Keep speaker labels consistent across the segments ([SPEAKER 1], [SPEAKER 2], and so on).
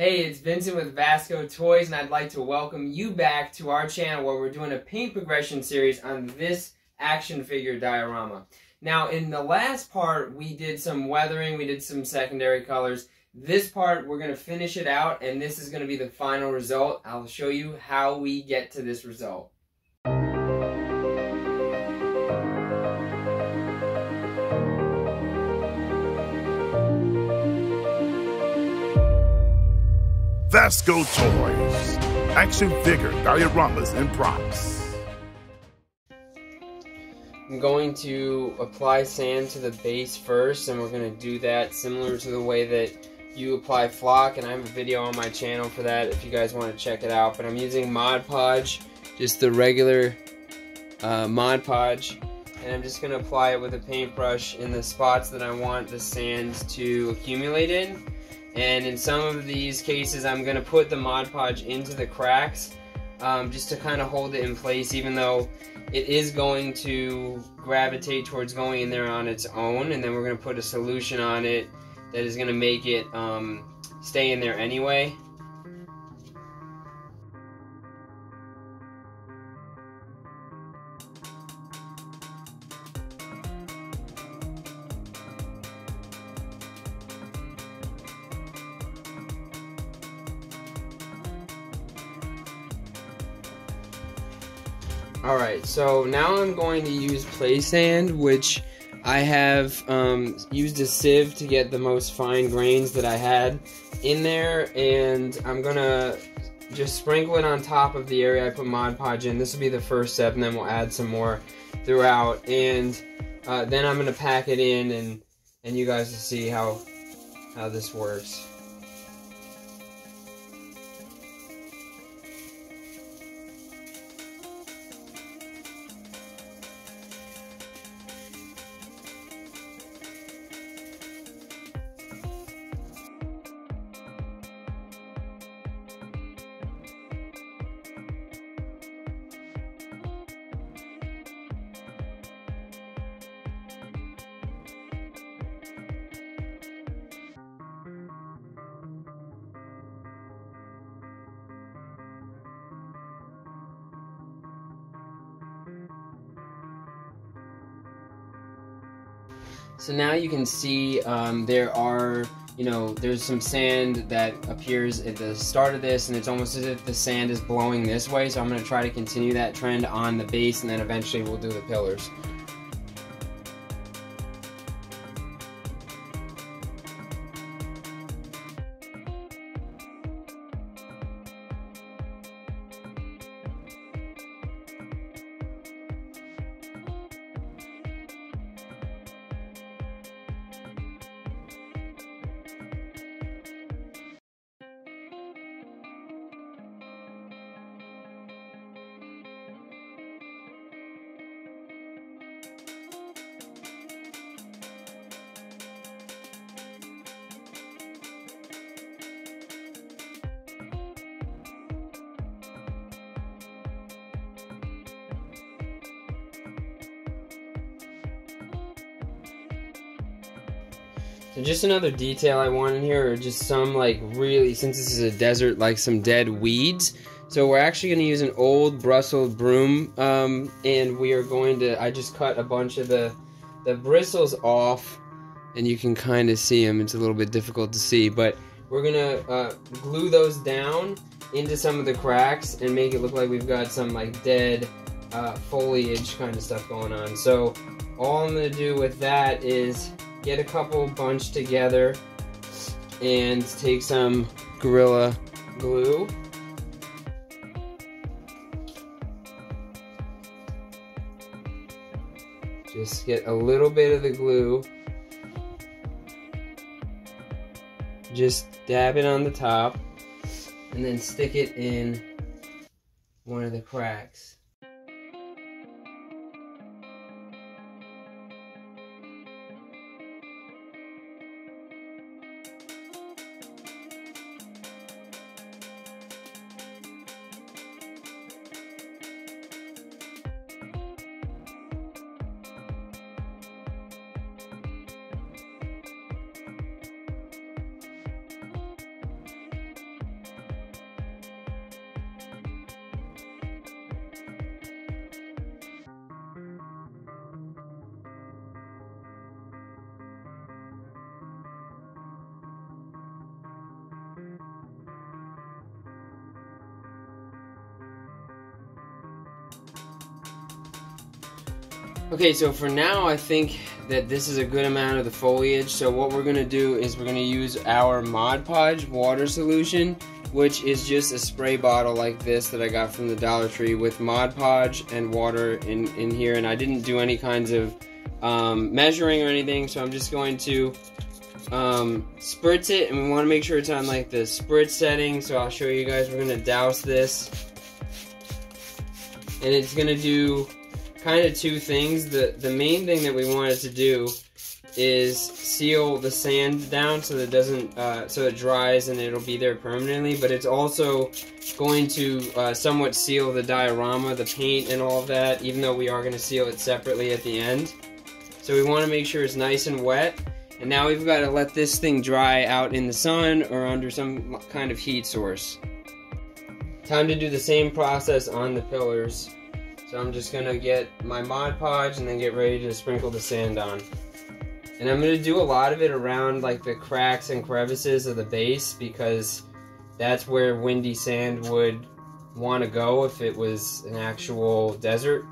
[SPEAKER 1] Hey, it's Vincent with Vasco Toys, and I'd like to welcome you back to our channel where we're doing a paint progression series on this action figure diorama. Now, in the last part, we did some weathering, we did some secondary colors. This part, we're going to finish it out, and this is going to be the final result. I'll show you how we get to this result.
[SPEAKER 2] Vasco Toys. Action figure, dioramas, and props.
[SPEAKER 1] I'm going to apply sand to the base first, and we're going to do that similar to the way that you apply flock, and I have a video on my channel for that if you guys want to check it out. But I'm using Mod Podge, just the regular uh, Mod Podge, and I'm just going to apply it with a paintbrush in the spots that I want the sand to accumulate in. And in some of these cases, I'm going to put the Mod Podge into the cracks um, just to kind of hold it in place, even though it is going to gravitate towards going in there on its own. And then we're going to put a solution on it that is going to make it um, stay in there anyway. Alright, so now I'm going to use play sand, which I have um, used a sieve to get the most fine grains that I had in there, and I'm gonna just sprinkle it on top of the area I put Mod Podge in. This will be the first step, and then we'll add some more throughout, and uh, then I'm gonna pack it in, and and you guys will see how how this works. So now you can see um, there are, you know, there's some sand that appears at the start of this and it's almost as if the sand is blowing this way. So I'm going to try to continue that trend on the base and then eventually we'll do the pillars. Just another detail I want in here or just some like really, since this is a desert, like some dead weeds. So we're actually going to use an old Brussels broom um, and we are going to, I just cut a bunch of the, the bristles off and you can kind of see them. It's a little bit difficult to see, but we're going to uh, glue those down into some of the cracks and make it look like we've got some like dead uh, foliage kind of stuff going on. So all I'm going to do with that is get a couple bunched together and take some Gorilla Glue. Just get a little bit of the glue. Just dab it on the top and then stick it in one of the cracks. Okay, so for now, I think that this is a good amount of the foliage. So what we're gonna do is we're gonna use our Mod Podge water solution, which is just a spray bottle like this that I got from the Dollar Tree with Mod Podge and water in, in here. And I didn't do any kinds of um, measuring or anything, so I'm just going to um, spritz it. And we wanna make sure it's on like the spritz setting. So I'll show you guys, we're gonna douse this. And it's gonna do kind of two things. The the main thing that we wanted to do is seal the sand down so that it doesn't uh, so it dries and it'll be there permanently. But it's also going to uh, somewhat seal the diorama, the paint, and all of that. Even though we are to seal it separately at the end. So we want to make sure it's nice and wet. And now we've got to let this thing dry out in the sun or under some kind of heat source. Time to do the same process on the pillars. So I'm just gonna get my Mod Podge and then get ready to sprinkle the sand on. And I'm gonna do a lot of it around like the cracks and crevices of the base because that's where windy sand would want to go if it was an actual desert.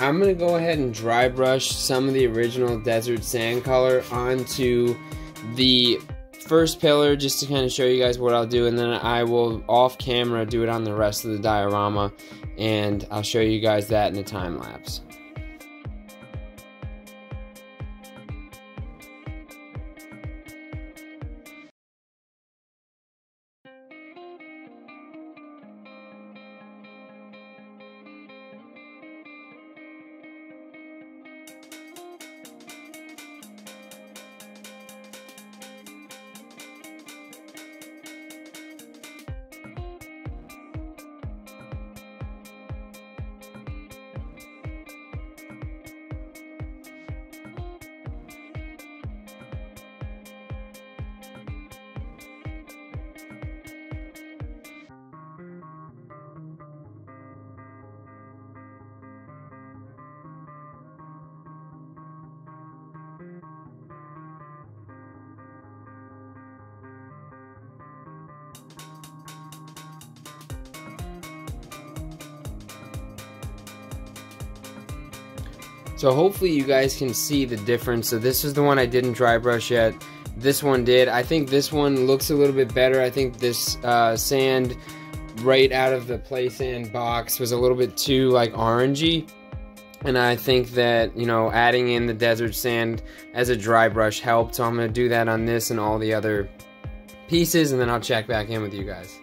[SPEAKER 1] I'm gonna go ahead and dry brush some of the original desert sand color onto the first pillar just to kind of show you guys what I'll do and then I will off camera do it on the rest of the diorama and I'll show you guys that in the time lapse. So hopefully you guys can see the difference. So this is the one I didn't dry brush yet. This one did. I think this one looks a little bit better. I think this uh, sand right out of the play sand box was a little bit too like orangey. And I think that, you know, adding in the desert sand as a dry brush helped. So I'm going to do that on this and all the other pieces. And then I'll check back in with you guys.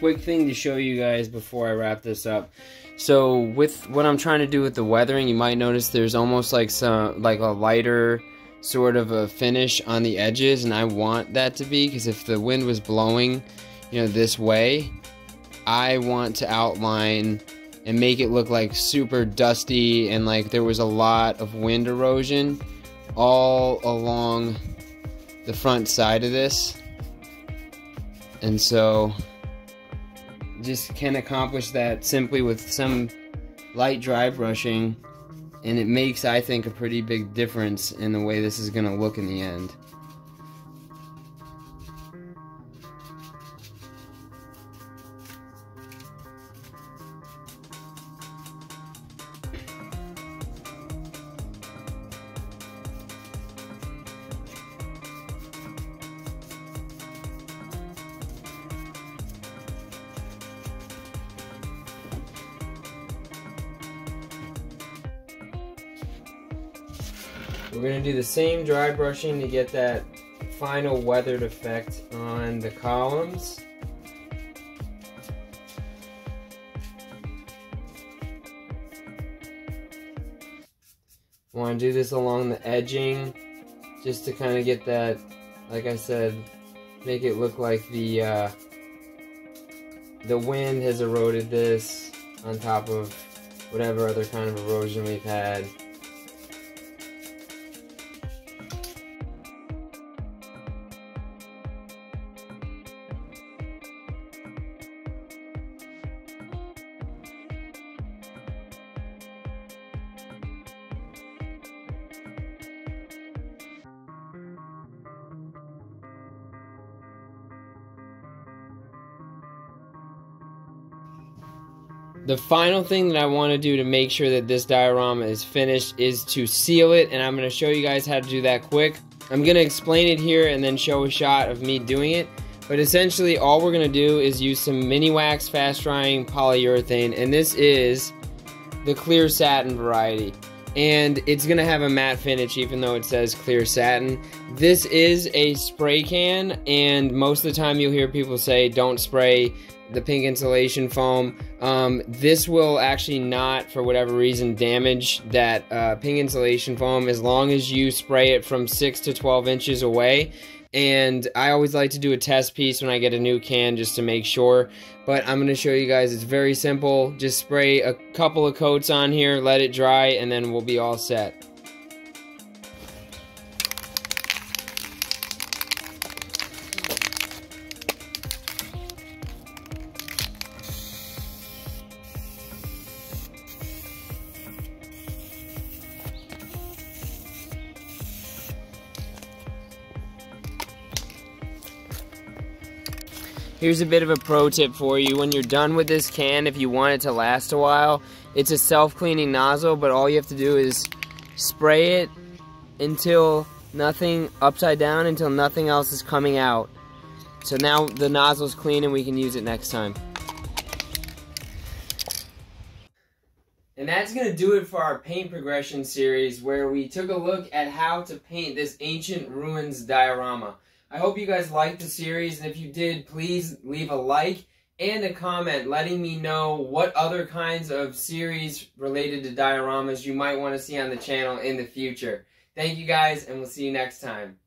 [SPEAKER 1] Quick thing to show you guys before I wrap this up. So with what I'm trying to do with the weathering, you might notice there's almost like some like a lighter sort of a finish on the edges and I want that to be because if the wind was blowing, you know, this way, I want to outline and make it look like super dusty and like there was a lot of wind erosion all along the front side of this. And so just can accomplish that simply with some light dry brushing and it makes I think a pretty big difference in the way this is going to look in the end. We're going to do the same dry brushing to get that final weathered effect on the columns. Want to do this along the edging just to kind of get that, like I said, make it look like the uh, the wind has eroded this on top of whatever other kind of erosion we've had. The final thing that I want to do to make sure that this diorama is finished is to seal it, and I'm going to show you guys how to do that quick. I'm going to explain it here and then show a shot of me doing it. But essentially, all we're going to do is use some Minwax fast drying polyurethane, and this is the clear satin variety. And it's going to have a matte finish even though it says clear satin. This is a spray can, and most of the time you'll hear people say don't spray the pink insulation foam. Um, this will actually not, for whatever reason, damage that uh, pink insulation foam as long as you spray it from 6 to 12 inches away. And I always like to do a test piece when I get a new can just to make sure. But I'm going to show you guys, it's very simple. Just spray a couple of coats on here, let it dry, and then we'll be all set. Here's a bit of a pro tip for you. When you're done with this can, if you want it to last a while, it's a self-cleaning nozzle, but all you have to do is spray it until nothing, upside down, until nothing else is coming out. So now the nozzle's clean and we can use it next time. And that's going to do it for our paint progression series where we took a look at how to paint this ancient ruins diorama. I hope you guys liked the series, and if you did, please leave a like and a comment letting me know what other kinds of series related to dioramas you might want to see on the channel in the future. Thank you guys, and we'll see you next time.